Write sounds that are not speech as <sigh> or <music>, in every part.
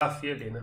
desafio ali, né?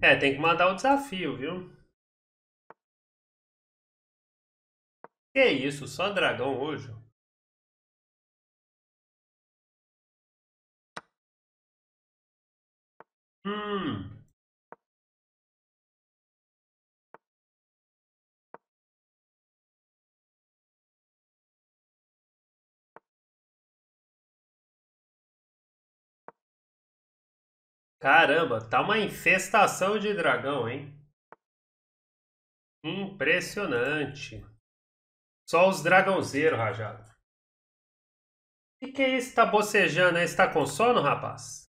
É, tem que mandar o desafio, viu? Que isso, só dragão hoje? Hum. Caramba, tá uma infestação de dragão, hein? Impressionante. Só os dragãozeiros, Rajado. O que, é isso? Tá bocejando aí? Você tá com sono, rapaz?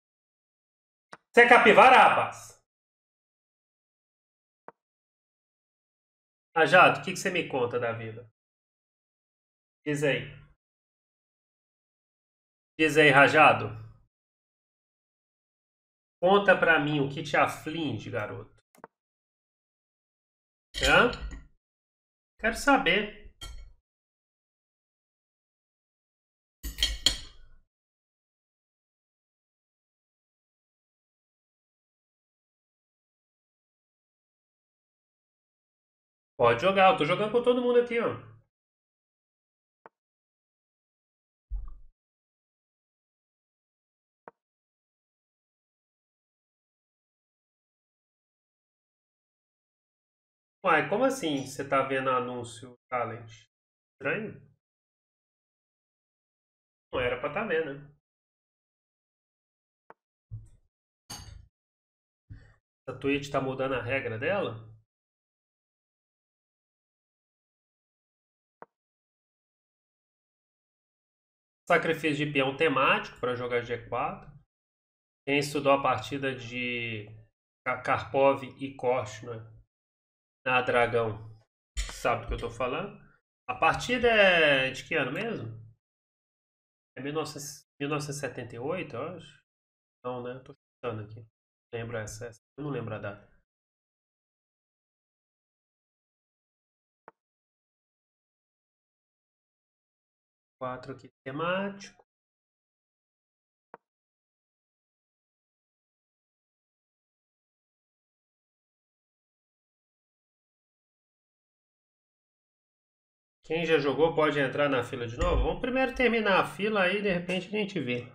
Você é capivara, rapaz? Rajado, o que, que você me conta da vida? Diz aí. Diz aí, Rajado. Conta pra mim o que te aflige, garoto. Hã? Quero saber. Pode jogar, eu tô jogando com todo mundo aqui, ó. Uai, como assim você tá vendo anúncio talent? Estranho? Não era pra tá vendo, né? A Twitch tá mudando a regra dela? Sacrifício de peão temático para jogar G4. Quem estudou a partida de Karpov e Korshna na Dragão sabe do que eu estou falando. A partida é de que ano mesmo? É 1978, eu acho. Não, né? Tô chutando aqui. Lembro essa, essa. Eu não lembro a data. 4 aqui temático. Quem já jogou pode entrar na fila de novo? Vamos primeiro terminar a fila aí de repente a gente vê.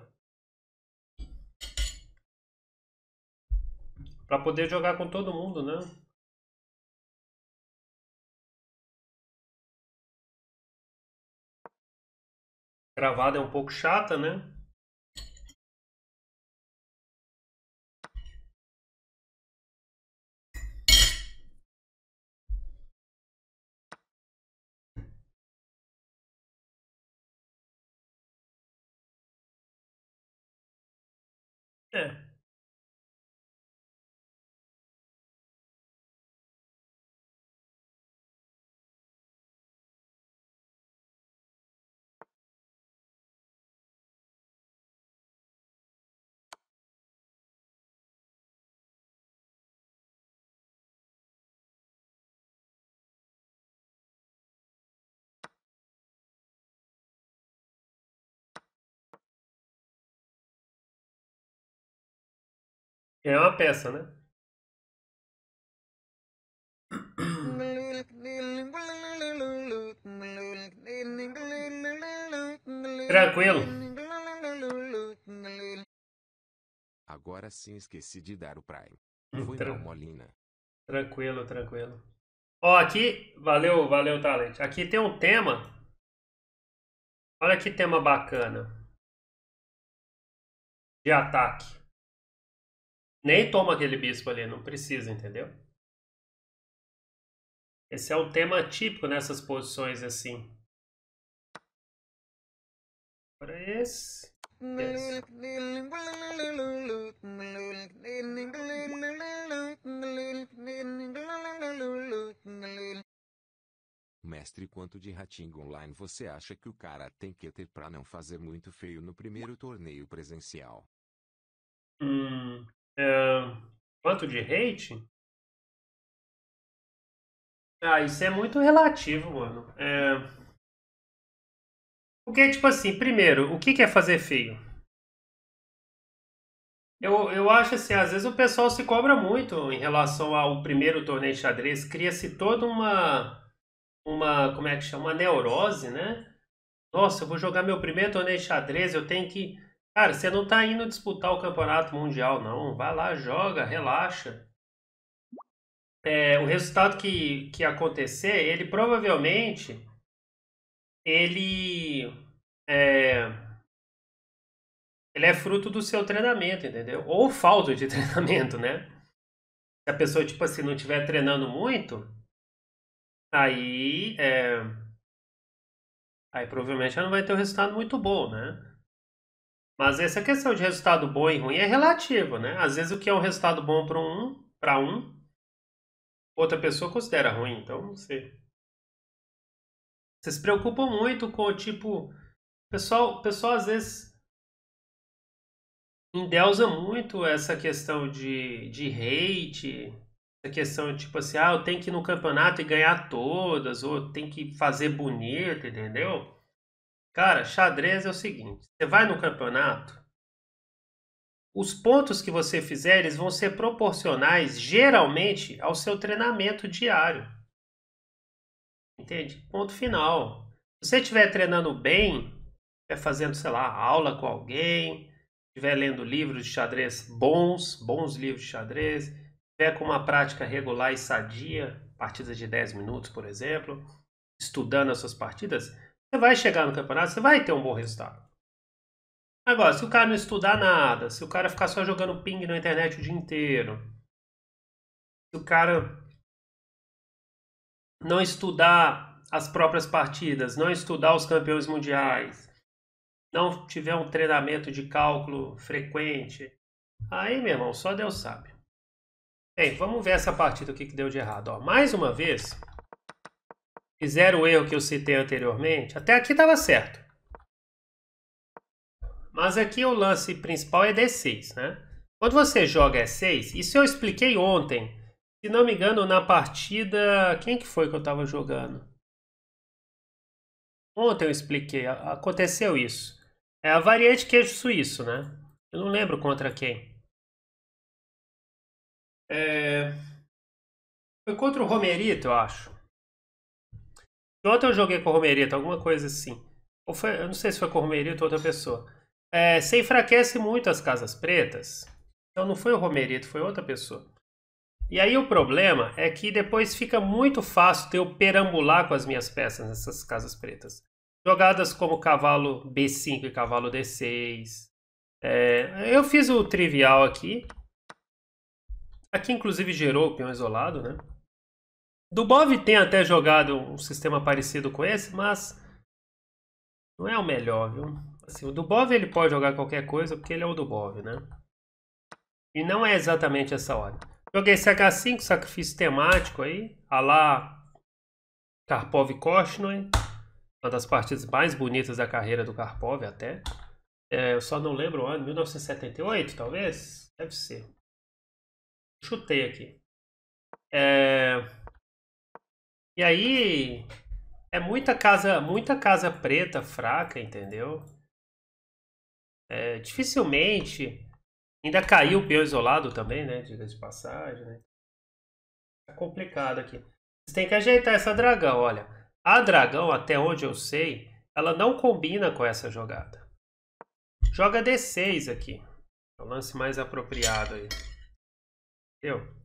Para poder jogar com todo mundo, né? Gravada é um pouco chata, né? É uma peça, né? Tranquilo. Agora sim esqueci de dar o Prime. Foi Tran... mal, Molina. Tranquilo, tranquilo. Ó, aqui, valeu, valeu, Talent. Aqui tem um tema. Olha que tema bacana. De ataque. Nem toma aquele bispo ali, não precisa, entendeu? Esse é um tema típico nessas posições assim. Agora esse. esse. Mestre, quanto de ratinho online você acha que o cara tem que ter pra não fazer muito feio no primeiro torneio presencial? Hum, quanto de rating. Ah, isso é muito relativo, mano. É... Porque, tipo assim, primeiro, o que, que é fazer feio? Eu, eu acho assim, às vezes o pessoal se cobra muito em relação ao primeiro torneio de xadrez, cria-se toda uma, uma, como é que chama, uma neurose, né? Nossa, eu vou jogar meu primeiro torneio de xadrez, eu tenho que... Cara, você não tá indo disputar o campeonato mundial, não. Vai lá, joga, relaxa. É, o resultado que, que acontecer, ele provavelmente, ele... É, ele é fruto do seu treinamento, entendeu? Ou falta de <laughs> treinamento, né? Se a pessoa, tipo assim, não estiver treinando muito, aí, é... aí provavelmente ela não vai ter um resultado muito bom, né? Mas essa questão de resultado bom e ruim é relativa, né? Às vezes o que é um resultado bom para um, para um, outra pessoa considera ruim, então não sei. Vocês se preocupam muito com o tipo, pessoal, pessoal às vezes endeusa muito essa questão de, de hate, essa questão tipo assim, ah, eu tenho que ir no campeonato e ganhar todas, ou tem que fazer bonito, entendeu? Cara, xadrez é o seguinte: você vai no campeonato, os pontos que você fizer eles vão ser proporcionais geralmente ao seu treinamento diário. Entende? Ponto final. Se você estiver treinando bem, é fazendo, sei lá, aula com alguém, estiver lendo livros de xadrez bons, bons livros de xadrez, estiver com uma prática regular e sadia, partidas de 10 minutos, por exemplo, estudando as suas partidas, você vai chegar no campeonato, você vai ter um bom resultado. Agora, se o cara não estudar nada, se o cara ficar só jogando ping na internet o dia inteiro, se o cara não estudar as próprias partidas, não estudar os campeões mundiais, não tiver um treinamento de cálculo frequente, aí, meu irmão, só Deus sabe. Bem, vamos ver essa partida, o que, que deu de errado. Ó, mais uma vez, fizeram o erro que eu citei anteriormente. Até aqui estava certo. Mas aqui o lance principal é D6, né? Quando você joga E6, isso eu expliquei ontem. Se não me engano, na partida... Quem que foi que eu estava jogando? Ontem eu expliquei. Aconteceu isso. É a variante queijo suíço, né? Eu não lembro contra quem. É... Foi contra o Romerito, eu acho. Ontem eu joguei com o Romerito, alguma coisa assim. Ou foi, eu não sei se foi com o Romerito ou outra pessoa. É, você enfraquece muito as casas pretas. Então não foi o Romerito, foi outra pessoa. E aí o problema é que depois fica muito fácil de eu perambular com as minhas peças nessas casas pretas. Jogadas como cavalo B5 e cavalo D6. É, eu fiz o trivial aqui. Aqui inclusive gerou o peão isolado, né? Dubov tem até jogado um sistema parecido com esse, mas não é o melhor, viu? Assim, o Dubov ele pode jogar qualquer coisa porque ele é o Dubov, né? E não é exatamente essa hora. Joguei CH5, sacrifício temático aí, a lá Karpov Korchnoi. Uma das partidas mais bonitas da carreira do Karpov até. É, eu só não lembro o ano, 1978 talvez? Deve ser. Chutei aqui. É... E aí é muita casa, muita casa preta fraca, entendeu? É, dificilmente ainda caiu o peão isolado também, né? Diga de passagem, né? É complicado aqui. Você tem que ajeitar essa dragão, olha. A dragão, até onde eu sei, ela não combina com essa jogada. Joga D6 aqui. É o lance mais apropriado aí. Entendeu?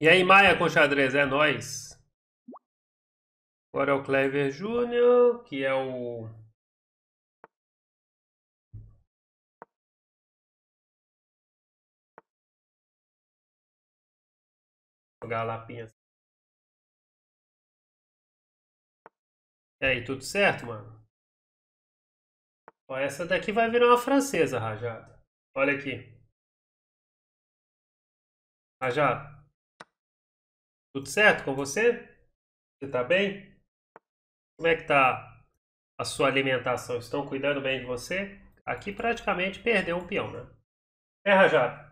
E aí, Maia com xadrez, é nós. Agora é o Clever Júnior, que é o. Jogar lapinha. E aí, tudo certo, mano? Ó, essa daqui vai virar uma francesa rajada. Olha aqui. Rajado. Tudo certo com você? Você tá bem? Como é que tá a sua alimentação? Estão cuidando bem de você? Aqui praticamente perdeu um peão, né? É, Rajado?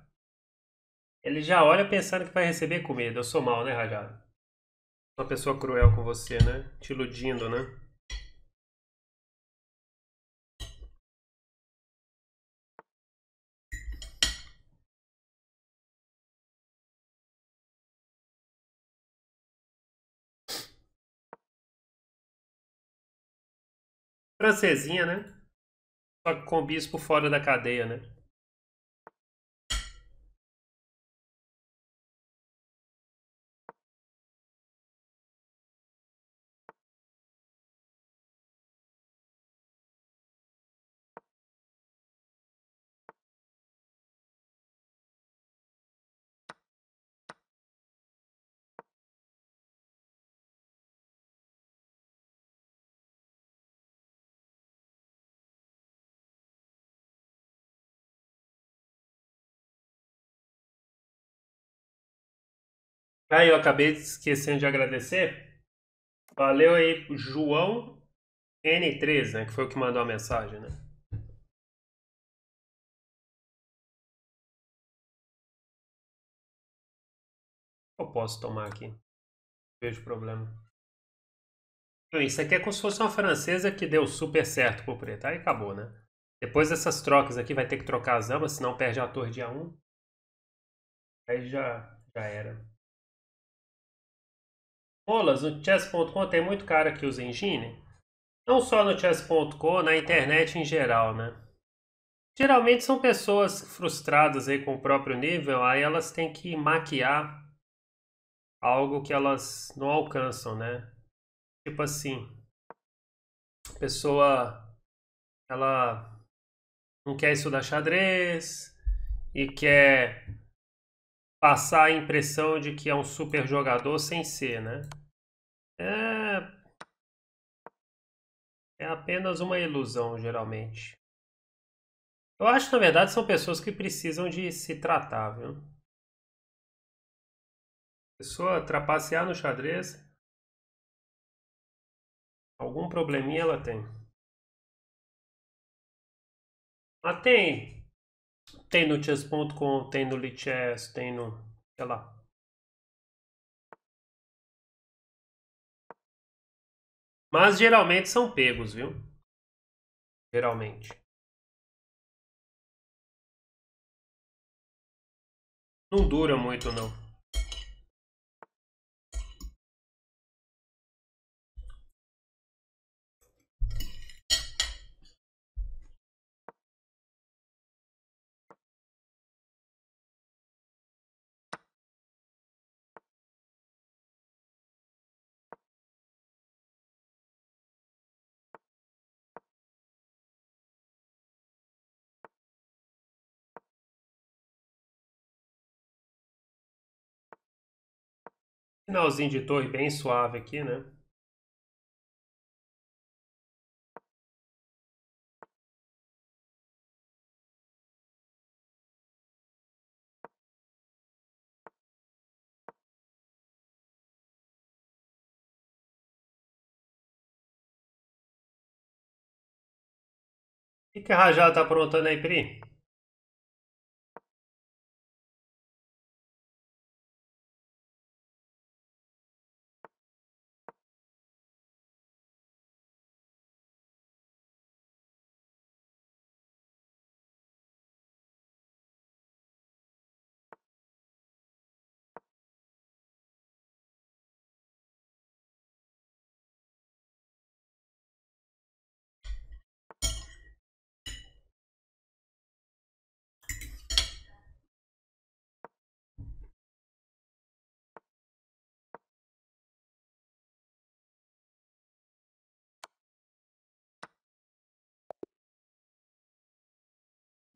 Ele já olha pensando que vai receber comida. Eu sou mal, né, Rajado? Uma pessoa cruel com você, né? Te iludindo, né? Francesinha, né? Só que com bispo fora da cadeia, né? Ah, eu acabei esquecendo de agradecer. Valeu aí, João N3, né? Que foi o que mandou a mensagem, né? Eu posso tomar aqui. Não vejo problema. Isso aqui é como se fosse uma francesa que deu super certo pro preto. Aí acabou, né? Depois dessas trocas aqui, vai ter que trocar as ambas, senão perde a torre de A1. Aí já, já era. Rolas, no chess.com tem muito cara que usa engine. Não só no chess.com, na internet em geral, né? Geralmente são pessoas frustradas aí com o próprio nível, aí elas têm que maquiar algo que elas não alcançam, né? Tipo assim, a pessoa ela não quer estudar xadrez e quer passar a impressão de que é um super jogador sem ser, né? É, é apenas uma ilusão, geralmente. Eu acho que, na verdade, são pessoas que precisam de se tratar, viu? Pessoa trapacear no xadrez, algum probleminha ela tem. Mas tem tem no chess.com, tem no Lichess, tem no. sei lá. Mas geralmente são pegos, viu? Geralmente. Não dura muito, não. Finalzinho de torre bem suave aqui, né? O que, que a tá aprontando aí, Pri?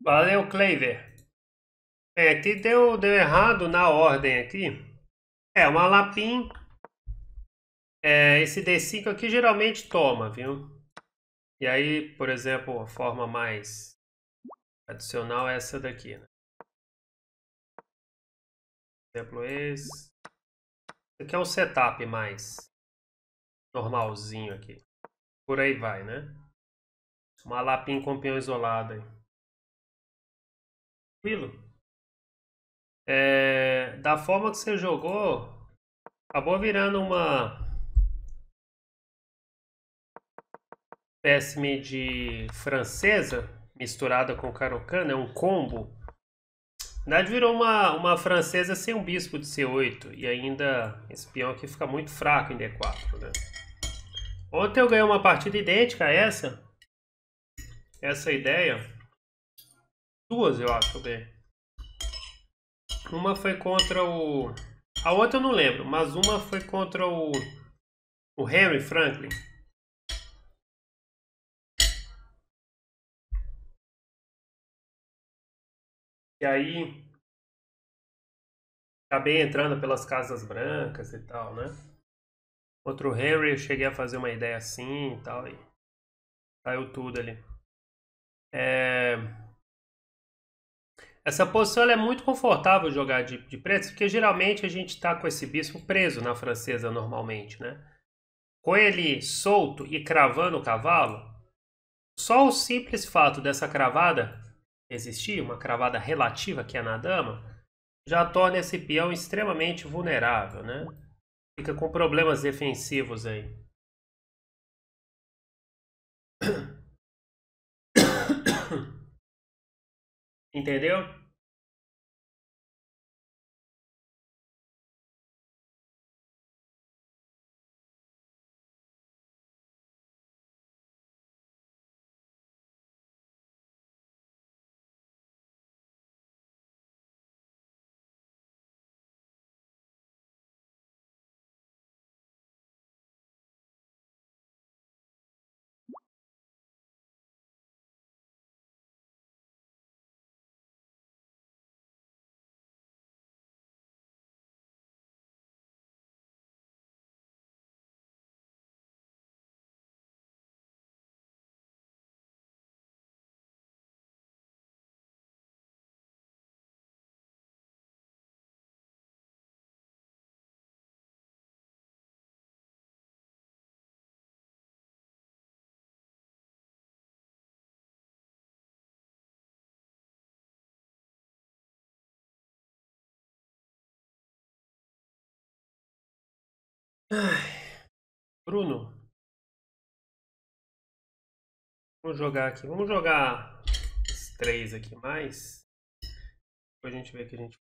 Valeu, Cleiver. É, aqui deu, deu errado na ordem aqui. É, uma lapim. É, esse D5 aqui geralmente toma, viu? E aí, por exemplo, a forma mais Adicional é essa daqui, né? Exemplo esse. Esse aqui é um setup mais normalzinho aqui. Por aí vai, né? Uma lapinha com peão isolado aí. Tranquilo? É, da forma que você jogou, acabou virando uma espécime de francesa misturada com Caro-Can, é um combo. Na verdade virou uma, uma francesa sem um bispo de C8 e ainda esse peão aqui fica muito fraco em D4, né? Ontem eu ganhei uma partida idêntica a essa. Essa ideia. Duas eu acho bem. Uma foi contra o... A outra eu não lembro, mas uma foi contra o... O Henry Franklin. E aí acabei entrando pelas casas brancas e tal, né? Outro Henry, eu cheguei a fazer uma ideia assim e tal, e saiu tudo ali. É... Essa posição é muito confortável jogar de, de preto, porque geralmente a gente está com esse bispo preso na francesa normalmente, né? Com ele solto e cravando o cavalo, só o simples fato dessa cravada existir, uma cravada relativa que é na dama, já torna esse peão extremamente vulnerável, né? Fica com problemas defensivos aí. Entendeu? Bruno. Vamos jogar aqui. Vamos jogar os três aqui mais. Depois a gente vê que a gente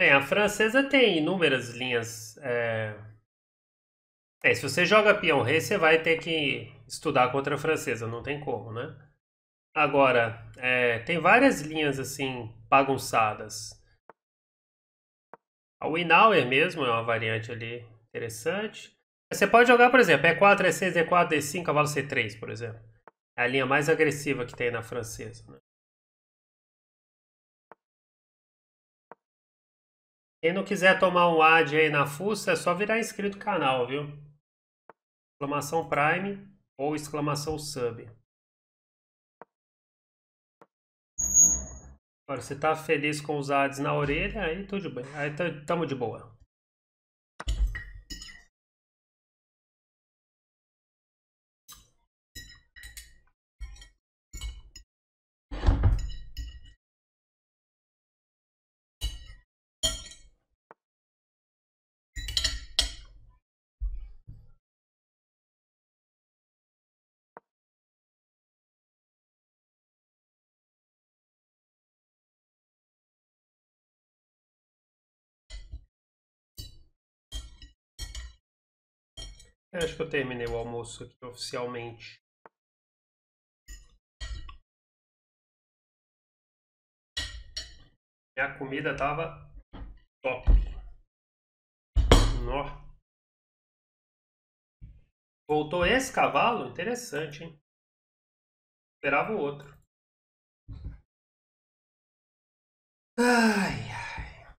É, a francesa tem inúmeras linhas. É... É, se você joga peão rei, você vai ter que estudar contra a francesa, não tem como, né? Agora, é, tem várias linhas assim bagunçadas. A Winauer mesmo é uma variante ali interessante. Você pode jogar, por exemplo, E4, E6, D4, D5, cavalo C3, por exemplo. É a linha mais agressiva que tem na francesa. Né? Quem não quiser tomar um ad aí na fuça, é só virar inscrito no canal, viu? Exclamação Prime ou exclamação Sub. Agora, se tá feliz com os ads na orelha, aí tudo bem. Aí tamo de boa. Eu acho que eu terminei o almoço aqui oficialmente. Minha comida tava top. Nó. Voltou esse cavalo? Interessante, hein? Esperava o outro. Ai, ai.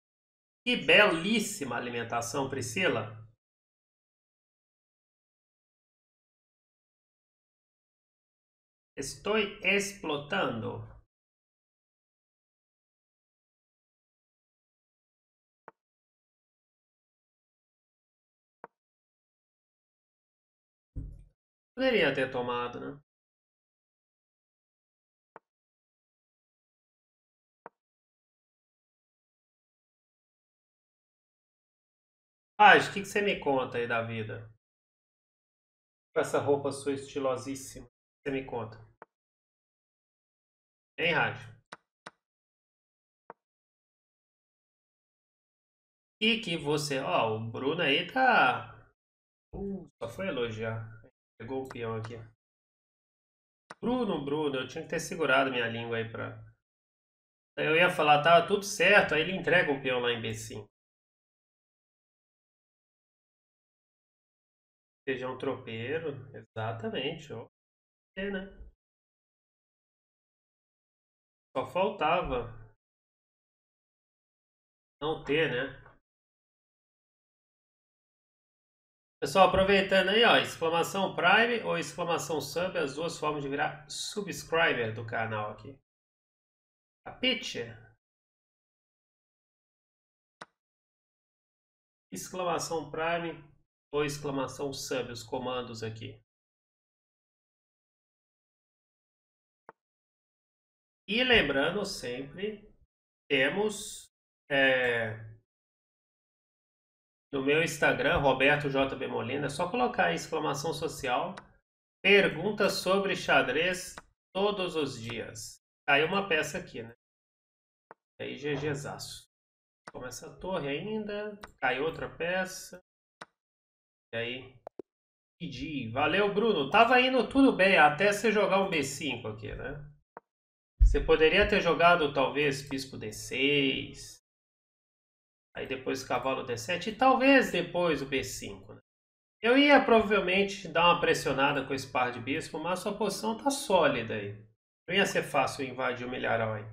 Que belíssima alimentação, Priscila. Estou explotando. Poderia ter tomado, né? Ah, o que, que você me conta aí da vida? Com essa roupa sua estilosíssima. Você me conta. Hein, Rádio? E que você... Ó, o Bruno aí tá... Uh, só foi elogiar. Pegou o peão aqui. Bruno, Bruno, eu tinha que ter segurado minha língua aí pra... Eu ia falar, tava tudo certo, aí ele entrega o peão lá em B5. Feijão tropeiro, exatamente, ó. É, né? Só faltava não ter, né? Pessoal, aproveitando aí, ó, exclamação Prime ou exclamação Sub, as duas formas de virar subscriber do canal aqui. A pitcher. Exclamação Prime ou exclamação Sub, os comandos aqui. E lembrando sempre, temos é, no meu Instagram, Roberto JB Molina, é só colocar exclamação social, perguntas sobre xadrez todos os dias. Caiu uma peça aqui, né? E aí GGzaço. Começa a torre ainda, cai outra peça. E aí, pedi. Valeu, Bruno. Tava indo tudo bem até você jogar um B5 aqui, né? Você poderia ter jogado talvez bispo D6, aí depois cavalo D7 e talvez depois o B5. Né? Eu ia provavelmente dar uma pressionada com esse par de bispo, mas sua posição tá sólida aí. Não ia ser fácil invadir o milharal aí.